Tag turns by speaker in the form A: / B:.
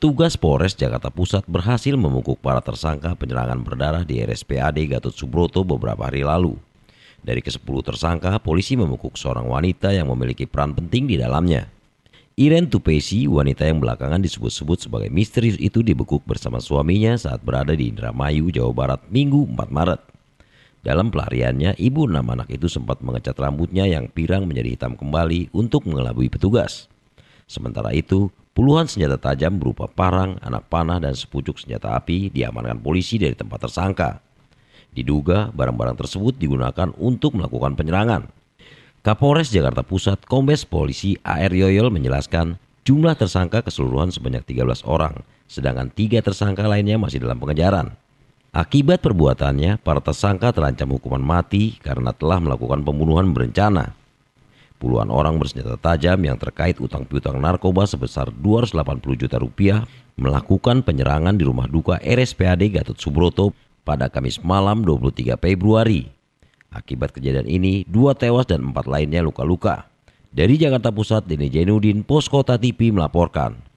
A: Petugas Polres Jakarta Pusat berhasil membungkuk para tersangka penyerangan berdarah di RSPAD Gatot Subroto beberapa hari lalu. Dari ke-10 tersangka, polisi membungkuk seorang wanita yang memiliki peran penting di dalamnya. Iren Tupesi, wanita yang belakangan disebut-sebut sebagai misterius itu dibekuk bersama suaminya saat berada di Indramayu, Jawa Barat, Minggu 4 Maret. Dalam pelariannya, ibu enam anak itu sempat mengecat rambutnya yang pirang menjadi hitam kembali untuk mengelabui petugas. Sementara itu, puluhan senjata tajam berupa parang, anak panah, dan sepucuk senjata api diamankan polisi dari tempat tersangka. Diduga barang-barang tersebut digunakan untuk melakukan penyerangan. Kapolres Jakarta Pusat Kombes Polisi AR Yoyol menjelaskan jumlah tersangka keseluruhan sebanyak 13 orang, sedangkan tiga tersangka lainnya masih dalam pengejaran. Akibat perbuatannya, para tersangka terancam hukuman mati karena telah melakukan pembunuhan berencana. Puluhan orang bersenjata tajam yang terkait utang piutang narkoba sebesar 280 juta rupiah melakukan penyerangan di rumah duka RSPAD Gatot Subroto pada Kamis malam 23 Februari. Akibat kejadian ini, dua tewas dan empat lainnya luka-luka. Dari Jakarta Pusat, Dini Jainuddin, Poskota TV melaporkan.